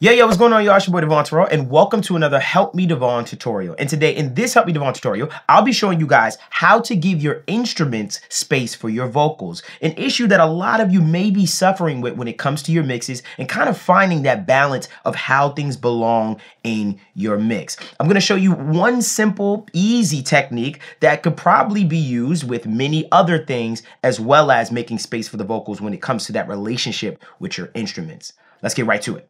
Yeah, yeah, what's going on, y'all? It's your boy Devvon Terrell, and welcome to another Help Me Devvon tutorial. And today, in this Help Me Devvon tutorial, I'll be showing you guys how to give your instruments space for your vocals, an issue that a lot of you may be suffering with when it comes to your mixes and kind of finding that balance of how things belong in your mix. I'm gonna show you one simple, easy technique that could probably be used with many other things, as well as making space for the vocals when it comes to that relationship with your instruments. Let's get right to it.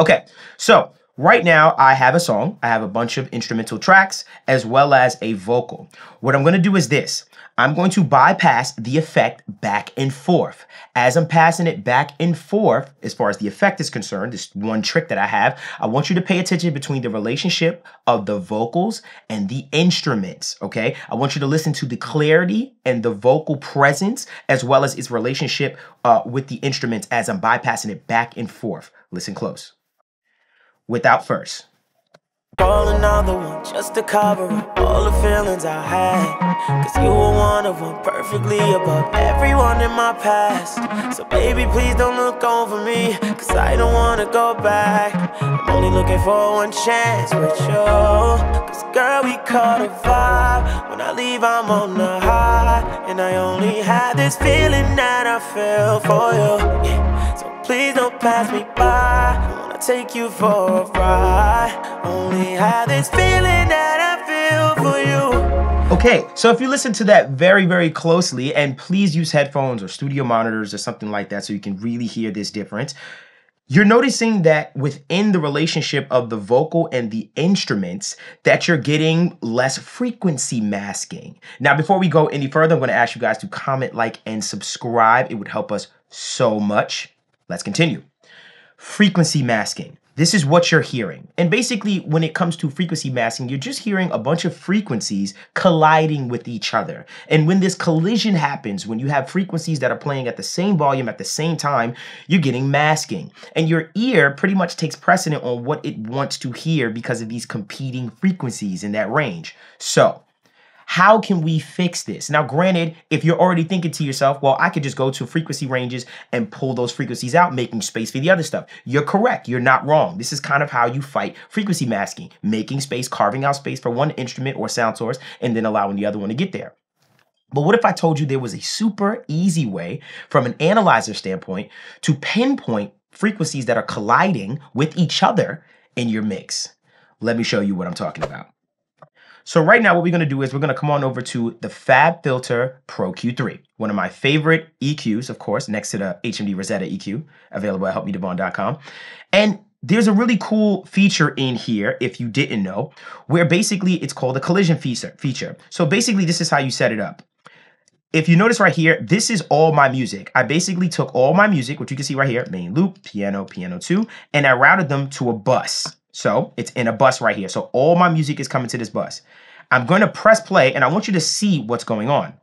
Okay, so right now I have a song. I have a bunch of instrumental tracks as well as a vocal. What I'm going to do is this. I'm going to bypass the effect back and forth. As I'm passing it back and forth, as far as the effect is concerned, this one trick that I have, I want you to pay attention between the relationship of the vocals and the instruments, okay? I want you to listen to the clarity and the vocal presence as well as its relationship uh, with the instruments as I'm bypassing it back and forth. Listen close without first. Another one just to cover up all the feelings I had. Cause you were one of them, perfectly above everyone in my past. So, baby, please don't look over me, cause I don't wanna go back. I'm only looking for one chance with you. Cause, girl, we caught a vibe. When I leave, I'm on the high. And I only have this feeling that I feel for you. Yeah. So, please don't pass me by take you for a ride. Only have this feeling that I feel for you. Okay, so if you listen to that very, very closely, and please use headphones or studio monitors or something like that so you can really hear this difference, you're noticing that within the relationship of the vocal and the instruments that you're getting less frequency masking. Now, before we go any further, I'm going to ask you guys to comment, like, and subscribe. It would help us so much. Let's continue frequency masking. This is what you're hearing. And basically, when it comes to frequency masking, you're just hearing a bunch of frequencies colliding with each other. And when this collision happens, when you have frequencies that are playing at the same volume at the same time, you're getting masking. And your ear pretty much takes precedent on what it wants to hear because of these competing frequencies in that range. So, how can we fix this? Now, granted, if you're already thinking to yourself, well, I could just go to frequency ranges and pull those frequencies out, making space for the other stuff. You're correct. You're not wrong. This is kind of how you fight frequency masking, making space, carving out space for one instrument or sound source, and then allowing the other one to get there. But what if I told you there was a super easy way from an analyzer standpoint to pinpoint frequencies that are colliding with each other in your mix? Let me show you what I'm talking about. So right now what we're going to do is we're going to come on over to the FabFilter Pro Q3, one of my favorite EQs, of course, next to the HMD Rosetta EQ, available at helpmedevvon.com. And there's a really cool feature in here, if you didn't know, where basically it's called a collision feature. So basically this is how you set it up. If you notice right here, this is all my music. I basically took all my music, which you can see right here, main loop, piano, piano two, and I routed them to a bus. So it's in a bus right here. So all my music is coming to this bus. I'm going to press play and I want you to see what's going on.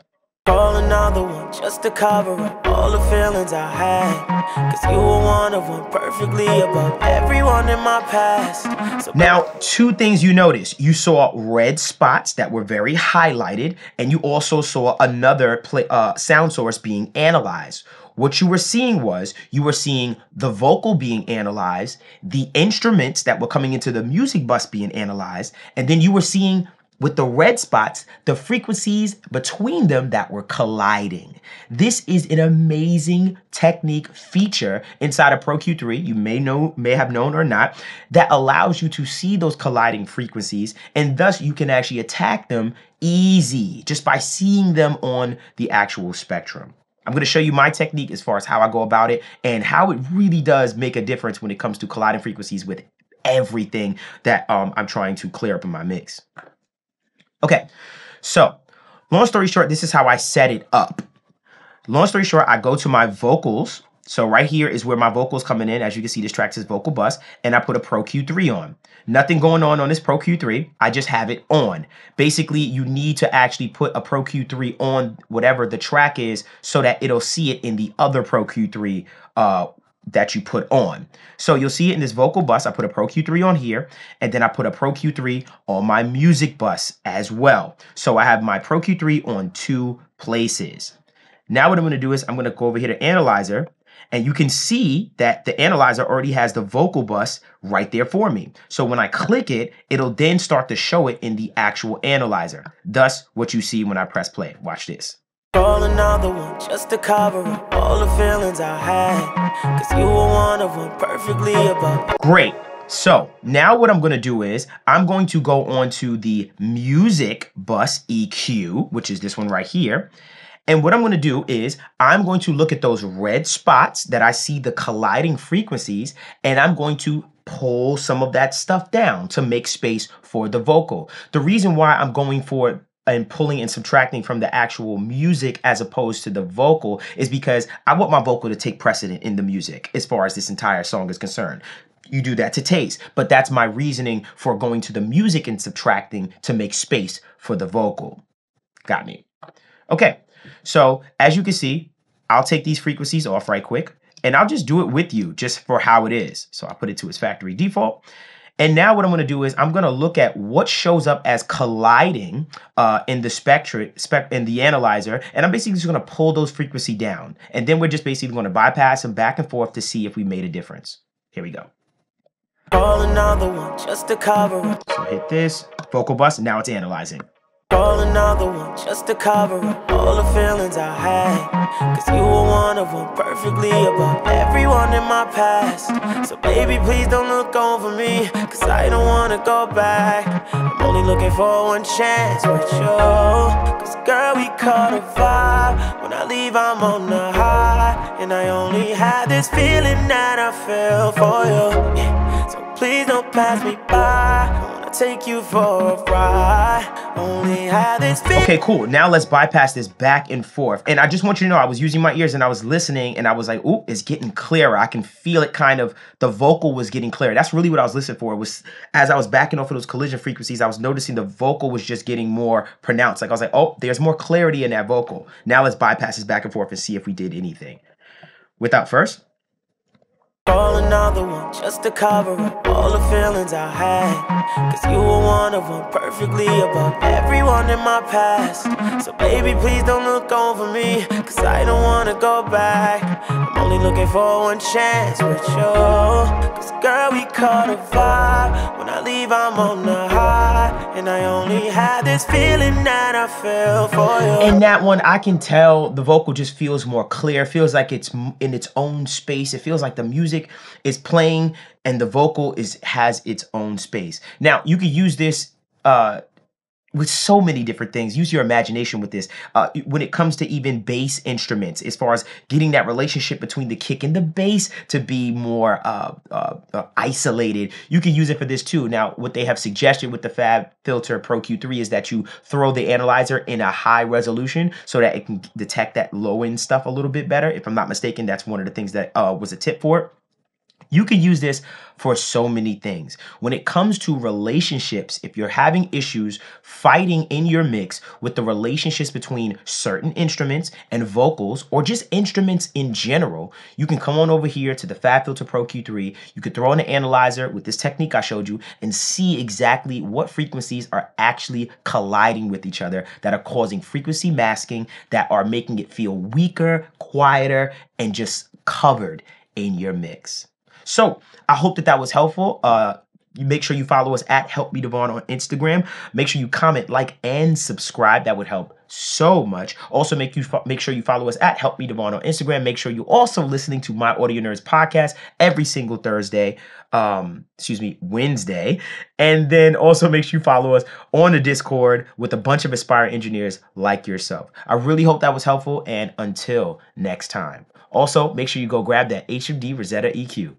Call another one just to cover up all the feelings I had. Cause you were one of them, perfectly above everyone in my past. So now, two things you notice. You saw red spots that were very highlighted, and you also saw another play, uh, sound source being analyzed. What you were seeing was you were seeing the vocal being analyzed, the instruments that were coming into the music bus being analyzed, and then you were seeing with the red spots, the frequencies between them that were colliding. This is an amazing technique feature inside of Pro Q3, you may know, may have known or not, that allows you to see those colliding frequencies and thus you can actually attack them easy just by seeing them on the actual spectrum. I'm going to show you my technique as far as how I go about it and how it really does make a difference when it comes to colliding frequencies with everything that um, I'm trying to clear up in my mix. Okay, so long story short, this is how I set it up. Long story short, I go to my vocals. So right here is where my vocals coming in. As you can see, this track says vocal bus, and I put a Pro Q3 on. Nothing going on on this Pro Q3. I just have it on. Basically, you need to actually put a Pro Q3 on whatever the track is so that it'll see it in the other Pro Q3 uh, that you put on. So you'll see it in this vocal bus. I put a Pro Q3 on here, and then I put a Pro Q3 on my music bus as well. So I have my Pro Q3 on two places. Now what I'm gonna do is I'm gonna go over here to Analyzer, And you can see that the analyzer already has the vocal bus right there for me. So when I click it, it'll then start to show it in the actual analyzer. Thus, what you see when I press play. Watch this. Call another one just to cover up all the feelings I had. Cause you were one of them perfectly above. Great. So now what I'm going to do is I'm going to go on to the music bus EQ, which is this one right here. And what I'm going to do is I'm going to look at those red spots that I see the colliding frequencies, and I'm going to pull some of that stuff down to make space for the vocal. The reason why I'm going for and pulling and subtracting from the actual music as opposed to the vocal is because I want my vocal to take precedent in the music as far as this entire song is concerned. You do that to taste, but that's my reasoning for going to the music and subtracting to make space for the vocal. Got me. Okay, so as you can see, I'll take these frequencies off right quick and I'll just do it with you just for how it is. So I'll put it to its factory default. And now what I'm going to do is I'm going to look at what shows up as colliding uh, in the spectrum, spec in the analyzer, and I'm basically just going to pull those frequency down. And then we're just basically going to bypass them back and forth to see if we made a difference. Here we go. Another one just to cover. So hit this, vocal bus, now it's analyzing. Call another one just to cover up all the feelings I had. Cause you were one of them perfectly above everyone in my past. So baby, please don't look over me. Cause I don't wanna go back. I'm only looking for one chance with you. Cause girl, we caught a vibe. When I leave, I'm on the high. And I only had this feeling that I feel for you. So please don't pass me by I wanna take you for a ride. Only had this Okay, cool. Now let's bypass this back and forth. And I just want you to know I was using my ears and I was listening and I was like, ooh, it's getting clearer. I can feel it kind of the vocal was getting clearer. That's really what I was listening for. It was as I was backing off of those collision frequencies, I was noticing the vocal was just getting more pronounced. Like I was like, oh, there's more clarity in that vocal. Now let's bypass this back and forth and see if we did anything. Without first, Call another one just to cover up all the feelings I had. Cause you were one of them perfectly above everyone in my past. So, baby, please don't look over me. Cause I don't wanna go back. I'm only looking for one chance with you. Cause, girl, we caught a vibe. Leave, I'm on the high. And I only had this feeling that I feel for you. In that one, I can tell the vocal just feels more clear. Feels like it's in its own space. It feels like the music music is playing and the vocal is has its own space. Now, you could use this uh, with so many different things. Use your imagination with this. Uh, when it comes to even bass instruments, as far as getting that relationship between the kick and the bass to be more uh, uh, uh isolated, you can use it for this too. Now, what they have suggested with the Fab Filter Pro Q3 is that you throw the analyzer in a high resolution so that it can detect that low end stuff a little bit better. If I'm not mistaken, that's one of the things that uh, was a tip for it. You can use this for so many things. When it comes to relationships, if you're having issues fighting in your mix with the relationships between certain instruments and vocals or just instruments in general, you can come on over here to the FabFilter Pro Q3. You could throw in an analyzer with this technique I showed you and see exactly what frequencies are actually colliding with each other that are causing frequency masking, that are making it feel weaker, quieter, and just covered in your mix. So I hope that that was helpful. Uh, make sure you follow us at Help Me Devvon on Instagram. Make sure you comment, like, and subscribe. That would help so much. Also, make you make sure you follow us at Help Me Devvon on Instagram. Make sure you also listening to my Audio Nerds podcast every single Thursday. Um, excuse me, Wednesday. And then also make sure you follow us on the Discord with a bunch of aspiring engineers like yourself. I really hope that was helpful. And until next time. Also, make sure you go grab that HMD Rosetta EQ.